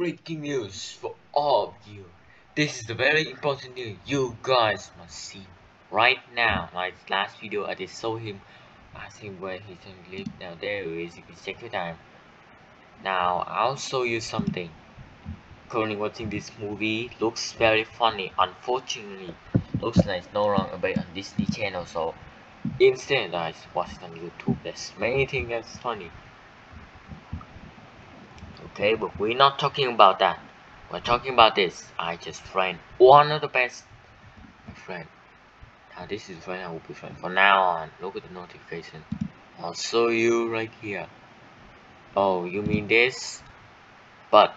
breaking news for all of you. This is the very important news you guys must see right now. My last video, I just saw him, him where going to live. Now there he is. You can check your time. Now I'll show you something. Currently watching this movie looks very funny. Unfortunately, looks like it's no longer available on Disney Channel. So instead, I watch it on YouTube. There's many things that's funny okay but we're not talking about that. We're talking about this. I just friend. One of the best friend. Now this is friend I will be friend. From now on look at the notification. I'll show you right here. Oh you mean this? But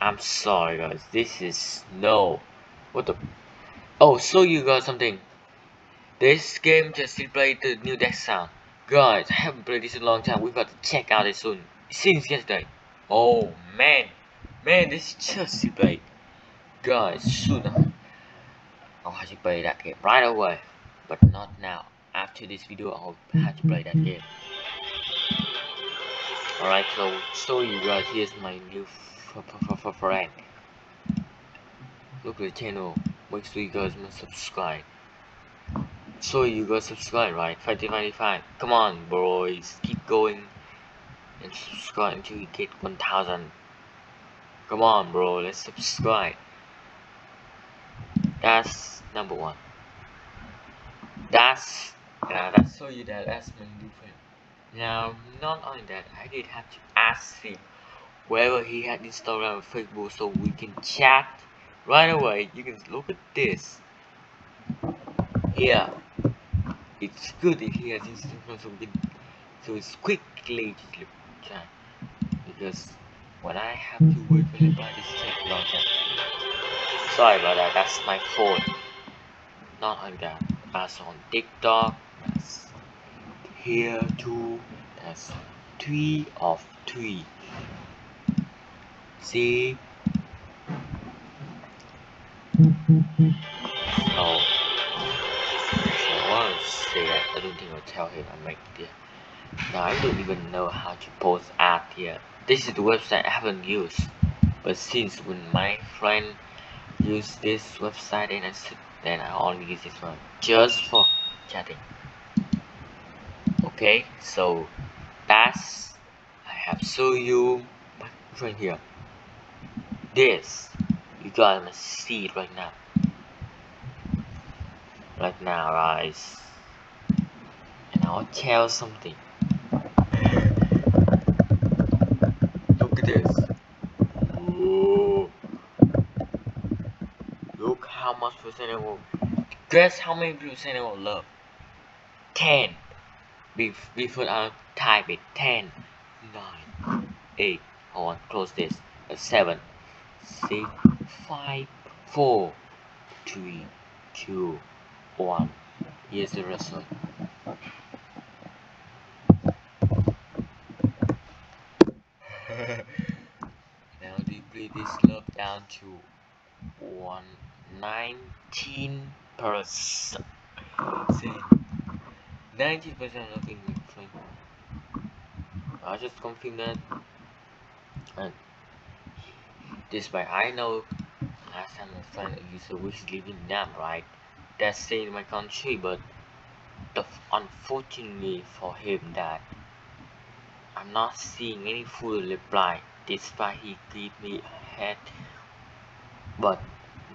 I'm sorry guys. This is no. What the? Oh so you got something. This game just played the new deck sound. Guys I haven't played this in a long time. We've got to check out it soon. Since yesterday Oh man, man, this is just debate. Guys, soon I'll have to play that game right away, but not now. After this video, I'll have to play that game. Alright, so so you guys, here's my new friend. Look at the channel. Make sure you guys must subscribe. So you guys subscribe, right? 595. Come on, boys. Keep going and subscribe until you get 1000 come on bro let's subscribe. That's number one. That's uh, that's show you that that's my new friend now not only that I did have to ask him whether he had Instagram or Facebook so we can chat right away. You can look at this. Here it's good if he has Instagram so we can so it's quickly time because when I have to for the reply this takes a. Sorry about that, that's my phone. Not only that, that's on TikTok, that's here too, that's three of three. See? Oh. So, so I want to say that I don't think I'll tell him I make this. Now I don't even know how to post ad here. This is the website I haven't used. But since when my friend used this website and I said then I only use this one just for chatting. Okay, so that's I have show you right here. This you must see right now. Right now guys. And I'll tell something. How much percent it will guess how many percent it will love? 10 before I type it. 10 9 8 hold on close this. Uh, 7 6 5 4 3 2 1 here's the result now deplete this love down to one nineteen percent. 19 percent of English friend. I just that. And despite I know I found a user which live in Nam, right? That's stay in my country, but the unfortunately for him that I'm not seeing any full reply despite he gave me a head but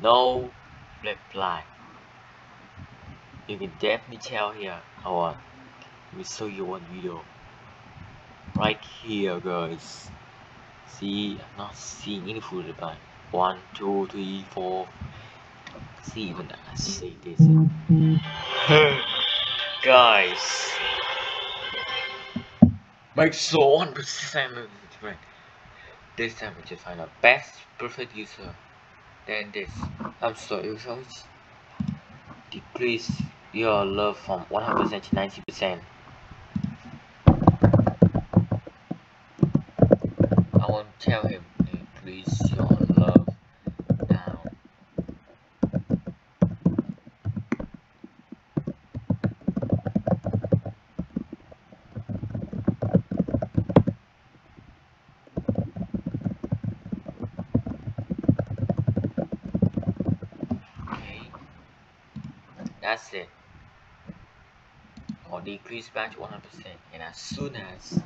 no reply. You can definitely tell here or we show you one video. Right here guys. See I'm not seeing any full reply. One two three four. See even I say this. Guys. Make sure one percent this time we just find our best perfect user then this. I'm sorry so decrease your love from 100% to 90% I want to tell him increase your love down that's it or decrease batch 100% and as soon as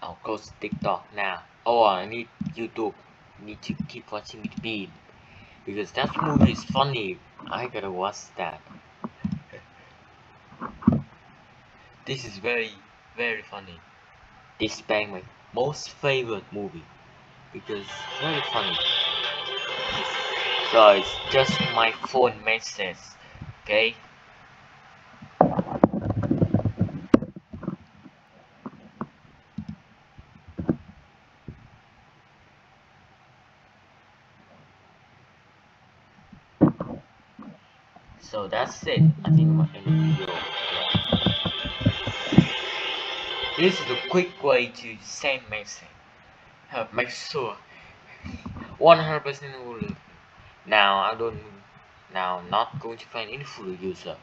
I'll close TikTok now. Oh I need YouTube. Need to keep watching it beat because that movie is funny. I gotta watch that. This is very very funny. This bang my most favorite movie. Because very funny. So it's just my phone message okay so that's it. I think the video. This is a quick way to send message. Uh, make sure. 100% will. Now I don't now I'm not going to find any full user.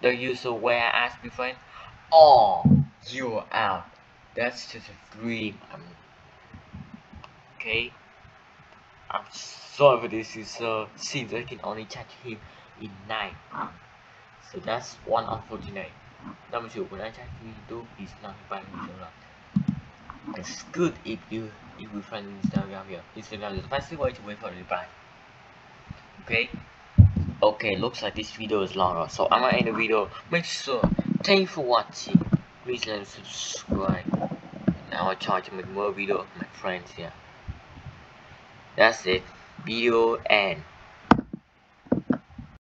The user where I ask before oh you're out. That's just a dream. I'm, okay? I'm sorry for this user. Seems I can only chat him in 9. so that's one unfortunate number two when I chat him do is not finding user it's good if you if we find Instagram here. Instagram is the fastest way to wait for a reply. Okay? Okay looks like this video is longer so i'm gonna end the video. Make sure thank you for watching. Please like and subscribe. Now i try to make more video of my friends here. That's it. Video end